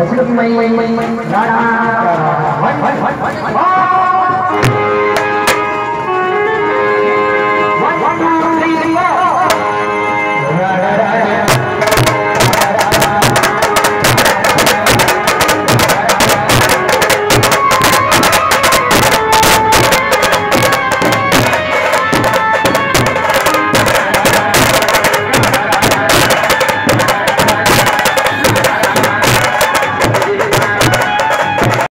Rasulullah